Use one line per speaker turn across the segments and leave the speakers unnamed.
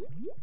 you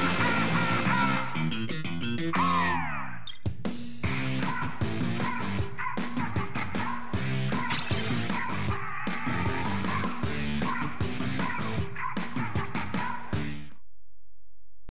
Yeah.